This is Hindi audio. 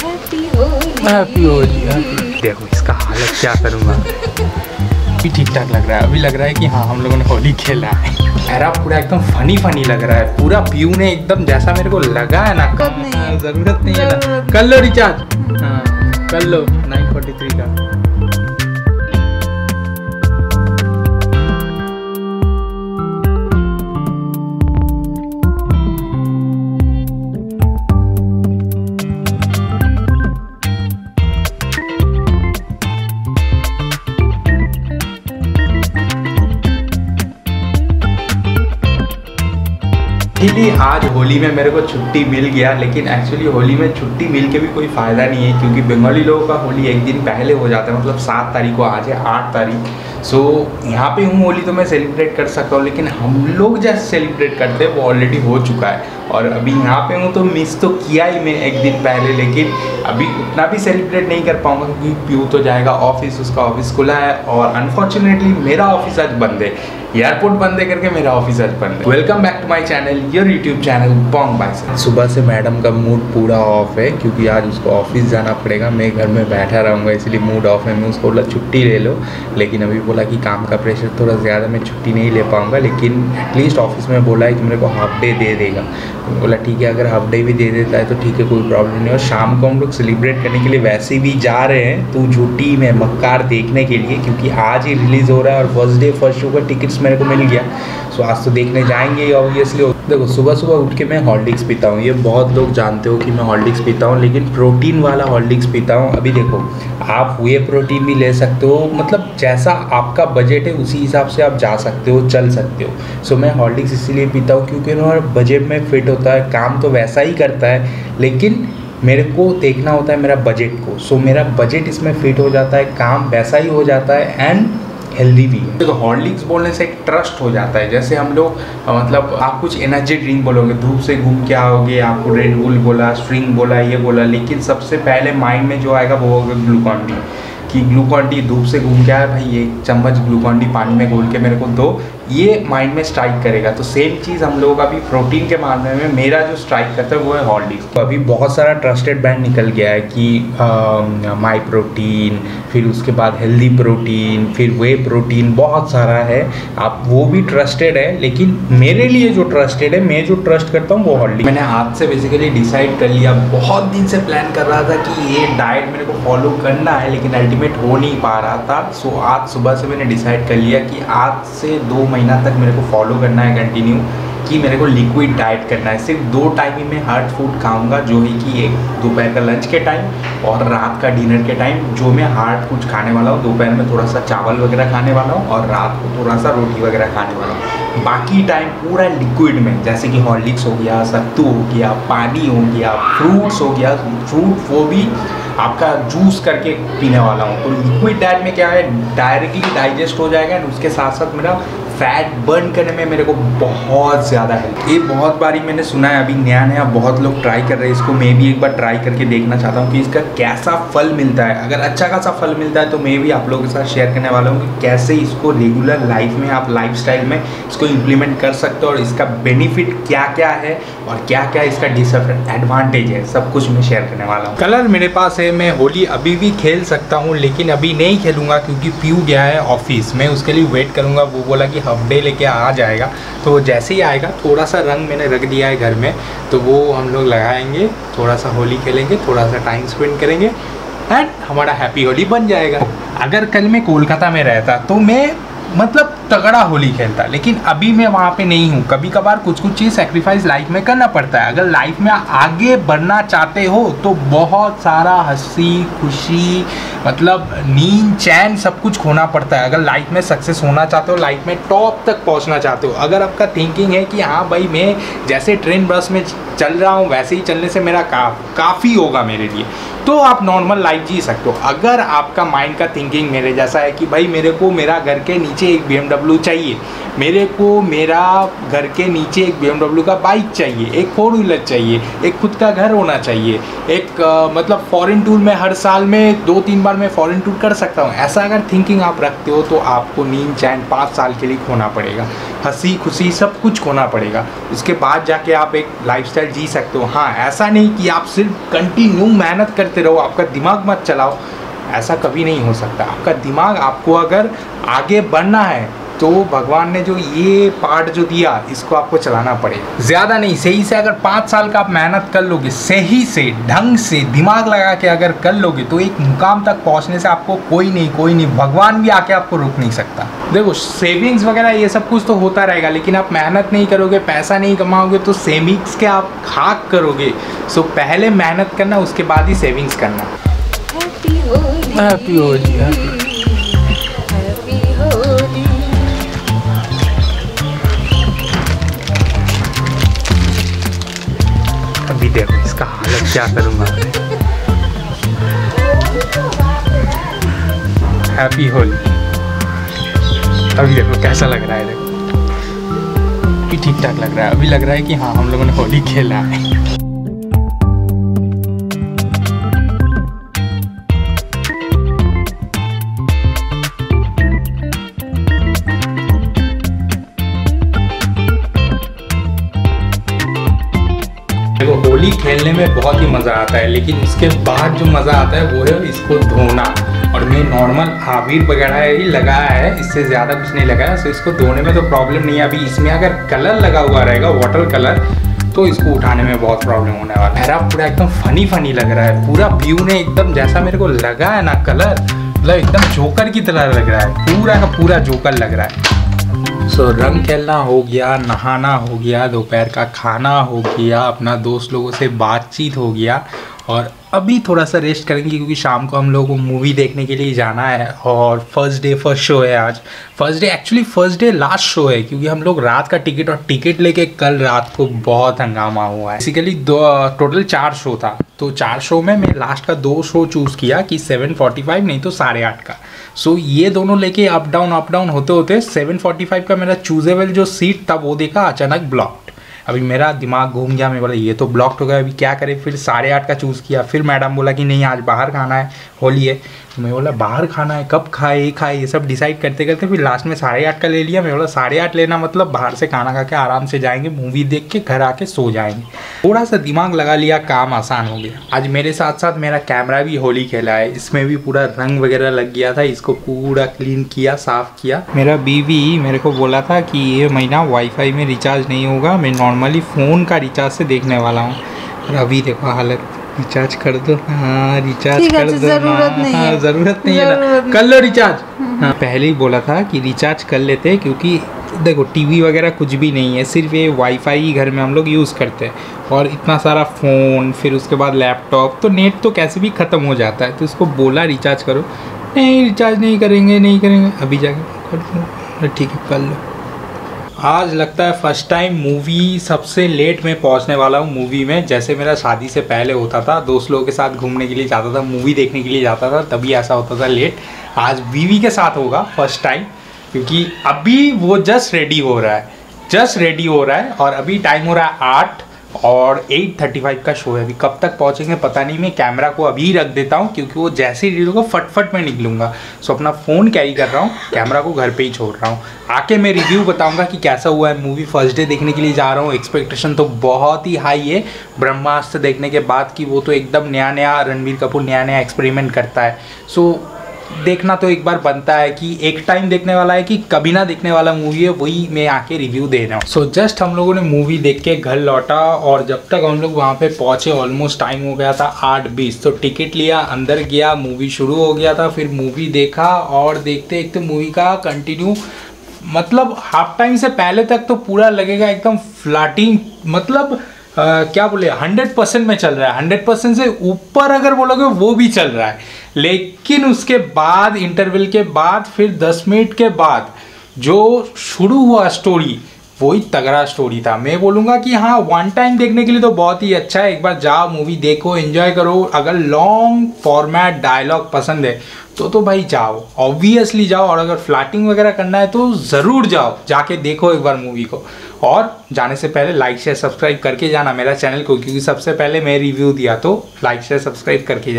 हैप्पी होली देखो इसका हालत क्या करूँगा। अभी ठीक ठाक लग रहा है। अभी लग रहा है कि हाँ हम लोगों ने होली खेला है। मेरा पूरा एकदम फनी फनी लग रहा है। पूरा पीयू ने एकदम जैसा मेरे को लगा है ना। ज़रूरत नहीं है। ना। कर लो रिचार्ज हाँ कर लो। 943 का। एक्चुअली आज होली में मेरे को छुट्टी मिल गया, लेकिन एक्चुअली होली में छुट्टी मिल के भी कोई फ़ायदा नहीं है, क्योंकि बंगाली लोगों का होली एक दिन पहले हो जाता है मतलब सात तारीख को आज है, आठ तारीख। सो यहाँ पे हूँ होली तो मैं सेलिब्रेट कर सकता हूँ, लेकिन हम लोग जैसे सेलिब्रेट करते हैं, वो ऑलरेडी हो चुका है। और अभी यहाँ पे हूँ तो मिस तो किया ही मैं एक दिन पहले, लेकिन अभी उतना भी सेलिब्रेट नहीं कर पाऊँगा, क्योंकि प्यू तो जाएगा ऑफ़िस उसका ऑफ़िस खुला है, और अनफॉर्चुनेटली मेरा ऑफ़िस आज बंद है। एयरपोर्ट बंद करके मेरा ऑफ़िस आज बंद है। Welcome back to my channel your YouTube channel pong बाई सुबह से मैडम का मूड पूरा ऑफ़ है, क्योंकि आज उसको ऑफ़िस जाना पड़ेगा। मैं घर में बैठा रहूँगा, इसलिए मूड ऑफ़ है। मैं उसको बोला, छुट्टी ले लो। लेकिन अभी बोला कि काम का प्रेशर थोड़ा ज़्यादा, मैं छुट्टी नहीं ले पाऊँगा। लेकिन एटलीस्ट ऑफ़िस में बोला है कि मेरे को हाफ़ डे दे देगा। तो बोला, ठीक है, अगर हाफ़ डे भी दे देता है तो ठीक है, कोई प्रॉब्लम नहीं। और शाम को हम लोग सेलिब्रेट करने के लिए वैसे भी जा रहे हैं तो झूठी में मक्कार देखने के लिए, क्योंकि आज ही रिलीज़ हो रहा है और फ़र्स्ट डे फ़र्स्ट शो का टिकट्स मेरे को मिल गया। सो आज तो देखने जाएँगे ही ऑब्वियसली देखो सुबह सुबह उठ के मैं हॉर्लिक्स पीता हूँ। ये बहुत लोग जानते हो कि मैं हॉर्लिक्स पीता हूँ, लेकिन प्रोटीन वाला हॉर्लिक्स पीता हूँ। अभी देखो, आप वे प्रोटीन भी ले सकते हो। मतलब जैसा आपका बजट है, उसी हिसाब से आप जा सकते हो, चल सकते हो। सो मैं हॉर्लिक्स इसीलिए पीता हूँ क्योंकि ना बजट में फिट होता है, काम तो वैसा ही करता है। लेकिन मेरे को देखना होता है मेरा बजट को। सो मेरा बजट इसमें फिट हो जाता है, काम वैसा ही हो जाता है। एंड हेल्दी भी है। देखो हॉर्लिक्स बोलने से एक ट्रस्ट हो जाता है। जैसे हम लोग मतलब आप कुछ एनर्जी ड्रिंक बोलोगे, धूप से घूम के आओगे, आपको रेड बुल बोला स्ट्रिंग बोला, ये बोला, लेकिन सबसे पहले माइंड में जो आएगा वो होगा ग्लूकॉन डी कि ग्लूकॉन डी धूप से घूम के आया, भाई एक चम्मच ग्लूकॉन डी पानी में घोल के मेरे को दो ये माइंड में स्ट्राइक करेगा। तो सेम चीज़ हम लोगों का भी प्रोटीन के मामले में मेरा जो स्ट्राइक करता है, वो है हॉर्लिक्स तो अभी बहुत सारा ट्रस्टेड ब्रांड निकल गया है कि माई प्रोटीन फिर उसके बाद हेल्दी प्रोटीन फिर वे प्रोटीन बहुत सारा है। आप वो भी ट्रस्टेड है, लेकिन मेरे लिए जो ट्रस्टेड है, मैं जो ट्रस्ट करता हूँ, वो हॉर्लिक्स मैंने आज से बेसिकली डिसाइड कर लिया। बहुत दिन से प्लान कर रहा था कि ये डाइट मेरे को फॉलो करना है, लेकिन अल्टीमेट हो नहीं पा रहा था। सो आज सुबह से मैंने डिसाइड कर लिया कि आज से दो महीना तक मेरे को फॉलो करना है कंटिन्यू कि मेरे को लिक्विड डाइट करना है। सिर्फ़ दो टाइम ही मैं हार्ड फ़ूड खाऊँगा, जो है कि एक दोपहर का लंच के टाइम और रात का डिनर के टाइम जो मैं हार्ड कुछ खाने वाला हूँ। दोपहर में थोड़ा सा चावल वगैरह खाने वाला हूँ और रात को थोड़ा सा रोटी वगैरह खाने वाला हूँ। बाकी टाइम पूरा लिक्विड में, जैसे कि हॉर्लिक्स हो गया, सत्तू हो गया, पानी हो गया फ्रूट्स हो गया फ्रूट वो भी आपका जूस करके पीने वाला हूँ। तो लिक्विड डाइट में क्या है? डायरेक्टली डाइजेस्ट हो जाएगा एंड उसके साथ साथ मेरा फैट बर्न करने में मेरे को बहुत ज़्यादा हेल्प ये बहुत बारी मैंने सुना है, अभी नया नया बहुत लोग ट्राई कर रहे हैं इसको। मैं भी एक बार ट्राई करके देखना चाहता हूँ कि इसका कैसा फल मिलता है। अगर अच्छा खासा फल मिलता है तो मैं भी आप लोगों के साथ शेयर करने वाला हूँ कि कैसे इसको रेगुलर लाइफ में आप लाइफ में इसको इम्प्लीमेंट कर सकते हो और इसका बेनिफिट क्या क्या है और क्या क्या इसका डिसएडवांटेज है। सब कुछ मैं शेयर करने वाला हूँ। कलर मेरे पास है, मैं होली अभी भी खेल सकता हूँ, लेकिन अभी नहीं खेलूँगा क्योंकि पीयू गया है ऑफ़िस मैं उसके लिए वेट करूँगा। वो बोला कि डे लेके आ जाएगा। तो जैसे ही आएगा थोड़ा सा रंग मैंने रख दिया है घर में तो वो हम लोग लगाएँगे थोड़ा सा होली खेलेंगे थोड़ा सा टाइम स्पेंड करेंगे एंड हमारा हैप्पी होली बन जाएगा। अगर कल मैं कोलकाता में रहता तो मैं मतलब तगड़ा होली खेलता लेकिन अभी मैं वहाँ पे नहीं हूँ। कभी कभार कुछ कुछ चीज़ सेक्रीफाइस लाइफ में करना पड़ता है। अगर लाइफ में आगे बढ़ना चाहते हो तो बहुत सारा हँसी, खुशी मतलब नींद, चैन सब कुछ खोना पड़ता है। अगर लाइफ में सक्सेस होना चाहते हो लाइफ में टॉप तक पहुँचना चाहते हो। अगर आपका थिंकिंग है कि हाँ भाई, मैं जैसे ट्रेन बस में चल रहा हूँ, वैसे ही चलने से मेरा का, काफ़ी होगा मेरे लिए। तो आप नॉर्मल लाइफ जी सकते हो। अगर आपका माइंड का थिंकिंग मेरे जैसा है कि भाई, मेरे को मेरा घर के नीचे एक बी चाहिए। मेरे को मेरा घर के नीचे एक बी का बाइक चाहिए एक फोर व्हीलर चाहिए एक खुद का घर होना चाहिए। एक आ, मतलब फॉरेन टूर में हर साल में दो तीन बार मैं फॉरेन टूर कर सकता हूँ। ऐसा अगर थिंकिंग आप रखते हो तो आपको नींद चैन पाँच साल के लिए खोना पड़ेगा। हँसी खुशी सब कुछ खोना पड़ेगा। उसके बाद जाके आप एक लाइफ जी सकते हो। हाँ ऐसा नहीं कि आप सिर्फ़ कंटिन्यू मेहनत करते रहो आपका दिमाग मत चलाओ। ऐसा कभी नहीं हो सकता। आपका दिमाग आपको अगर आगे बढ़ना है तो भगवान ने जो ये पार्ट जो दिया, इसको आपको चलाना पड़ेगा। ज़्यादा नहीं, सही से अगर पाँच साल का आप मेहनत कर लोगे, सही से, ढंग से, दिमाग लगा के अगर कर लोगे तो एक मुकाम तक पहुँचने से आपको कोई नहीं कोई नहीं, भगवान भी आके आपको रोक नहीं सकता। देखो सेविंग्स वगैरह ये सब कुछ तो होता रहेगा, लेकिन आप मेहनत नहीं करोगे, पैसा नहीं कमाओगे तो सेविंग्स के आप खाक करोगे। सो पहले मेहनत करना, उसके बाद ही सेविंग्स करना। हैप्पी होली हैप्पी अभी देखो इसका हालत क्या करूँगा हैप्पी होली अभी देखो कैसा लग रहा है, देखो। अभी ठीक ठाक लग रहा है। अभी लग रहा है कि हाँ हम लोगों ने होली खेला है। खेलने में बहुत ही मज़ा आता है, लेकिन उसके बाद जो मज़ा आता है वो है इसको धोना। और मैं नॉर्मल आबिर वगैरह ही लगाया है, इससे ज़्यादा कुछ नहीं लगाया। तो इसको धोने में तो प्रॉब्लम नहीं है। अभी इसमें अगर कलर लगा हुआ रहेगा वाटर कलर तो इसको उठाने में बहुत प्रॉब्लम होने वाला है। मेरा पूरा एकदम फनी फनी लग रहा है। पूरा व्यू ने एकदम जैसा मेरे को लगा है ना कलर मतलब एकदम जोकर की तरह लग रहा है। पूरा का पूरा जोकर लग रहा है। सो so, रंग खेलना हो गया नहाना हो गया दोपहर का खाना हो गया अपना दोस्त लोगों से बातचीत हो गया और अभी थोड़ा सा रेस्ट करेंगे क्योंकि शाम को हम लोगों को मूवी देखने के लिए जाना है और फ़र्स्ट डे फ़र्स्ट शो है आज। First day actually first day last show है क्योंकि हम लोग रात का टिकट और टिकट लेके कल रात को बहुत हंगामा हुआ है। बेसिकली दो टोटल चार शो था। तो चार शो में मैं लास्ट का दो शो चूज़ किया कि सेवन फोर्टी फाइव नहीं तो साढ़े आठ का। सो so, ये दोनों लेके अप डाउन अप डाउन होते होते सेवन फोर्टी फाइव का मेरा चूजेबल जो सीट था वो देखा अचानक ब्लॉक अभी मेरा दिमाग घूम गया, मैं बोला, ये तो ब्लॉक्ड हो गया, अभी क्या करें? फिर साढ़े आठ का चूज़ किया। फिर मैडम बोला कि, नहीं, आज बाहर खाना है, होली है। तो मैं बोला, बाहर खाना है, कब खाए, ये खाए। ये सब डिसाइड करते करते फिर लास्ट में साढ़े आठ का ले लिया। मैं बोला, साढ़े आठ लेना मतलब बाहर से खाना खा के आराम से जाएँगे मूवी देख के घर आके सो जाएँगे। थोड़ा सा दिमाग लगा लिया, काम आसान हो गया। आज मेरे साथ साथ मेरा कैमरा भी होली खेला है। इसमें भी पूरा रंग वगैरह लग गया था, इसको पूरा क्लीन किया, साफ़ किया। मेरा बीवी मेरे को बोला था कि ये महीना वाईफाई में रिचार्ज नहीं होगा। मैं नॉर्मली फ़ोन का रिचार्ज से देखने वाला हूँ। अभी देखो हालत। रिचार्ज कर दो। हाँ रिचार्ज कर अच्छा, दो। ज़रूरत हाँ, नहीं हाँ, है। ज़रूरत नहीं है ना। कर लो रिचार्ज हाँ पहले ही बोला था कि रिचार्ज कर लेते हैं क्योंकि देखो टीवी वगैरह कुछ भी नहीं है सिर्फ़ ये वाईफाई ही घर में हम लोग यूज़ करते हैं। और इतना सारा फ़ोन फिर उसके बाद लैपटॉप तो नेट तो कैसे भी ख़त्म हो जाता है। तो उसको बोला रिचार्ज करो। नहीं रिचार्ज नहीं करेंगे नहीं करेंगे। अभी जाके कर दो। ठीक है कर लो। आज लगता है फ़र्स्ट टाइम मूवी सबसे लेट में पहुँचने वाला हूँ मूवी में। जैसे मेरा शादी से पहले होता था, दोस्त लोगों के साथ घूमने के लिए जाता था मूवी देखने के लिए जाता था, तभी ऐसा होता था लेट आज बीवी के साथ होगा फ़र्स्ट टाइम क्योंकि अभी वो जस्ट रेडी हो रहा है। जस्ट रेडी हो रहा है और अभी टाइम हो रहा है आठ। और 8:35 का शो है। अभी कब तक पहुँचेंगे, पता नहीं। मैं कैमरा को अभी रख देता हूँ, क्योंकि वो जैसे ही होगा, फटफट में निकलूँगा। सो अपना फ़ोन कैरी कर रहा हूँ कैमरा को घर पे ही छोड़ रहा हूँ। आके मैं रिव्यू बताऊँगा कि कैसा हुआ है। मूवी फ़र्स्ट डे देखने के लिए जा रहा हूँ। एक्सपेक्टेशन तो बहुत ही हाई है। ब्रह्मास्त्र देखने के बाद कि वो तो एकदम नया नया रणबीर कपूर नया नया एक्सपेरिमेंट करता है। सो देखना तो एक बार बनता है कि एक टाइम देखने वाला है कि कभी ना देखने वाला मूवी है, वही मैं आके रिव्यू दे रहा हूँ। सो जस्ट हम लोगों ने मूवी देख के घर लौटा और जब तक हम लोग वहाँ पे पहुँचे ऑलमोस्ट टाइम हो गया था आठ बीस। तो टिकट लिया, अंदर गया मूवी शुरू हो गया था, फिर मूवी देखा और देखते देखते मूवी का कंटिन्यू मतलब हाफ़ टाइम से पहले तक तो पूरा लगेगा, एकदम फ्लाटिंग मतलब अ, क्या बोले? हंड्रेड परसेंट में चल रहा है। हंड्रेड परसेंट से ऊपर अगर बोलोगे वो भी चल रहा है। लेकिन उसके बाद इंटरवल के बाद फिर दस मिनट के बाद जो शुरू हुआ स्टोरी वही तगड़ा स्टोरी था। मैं बोलूँगा कि हाँ वन टाइम देखने के लिए तो बहुत ही अच्छा है। एक बार जाओ मूवी देखो एंजॉय करो। अगर लॉन्ग फॉर्मेट डायलॉग पसंद है तो तो भाई जाओ। ऑब्वियसली जाओ और अगर फ्लैटिंग वगैरह करना है तो ज़रूर जाओ। जाके देखो एक बार मूवी को। और जाने से पहले लाइक शेयर सब्सक्राइब करके जाना मेरा चैनल को, क्योंकि सबसे पहले मैं रिव्यू दिया तो लाइक शेयर सब्सक्राइब करके